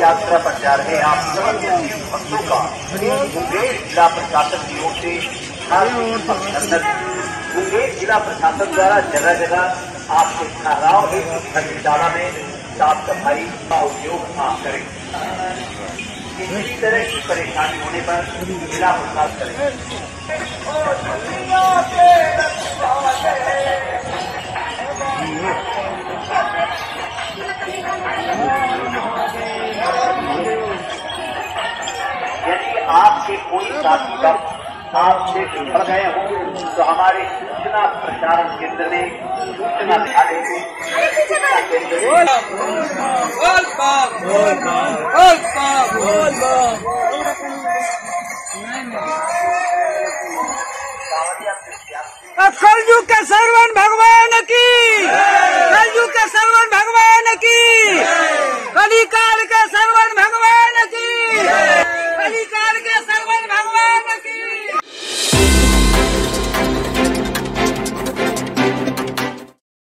यात्रा पर जा रहे आप भक्तों का मुंगेर जिला प्रशासन की ओर से मुंगेर जिला प्रशासन द्वारा जगह जगह आपके ठहराव हेतु धर्मशाला में साफ़ सफ़ाई का उपयोग आप करें किसी तरह की परेशानी होने पर जिला प्रशासन करें आपके कोई साथी भक्त आपसे बिछड़ गए हों तो हमारे सूचना प्रसारण केंद्र में सूचना सूचना केंद्र में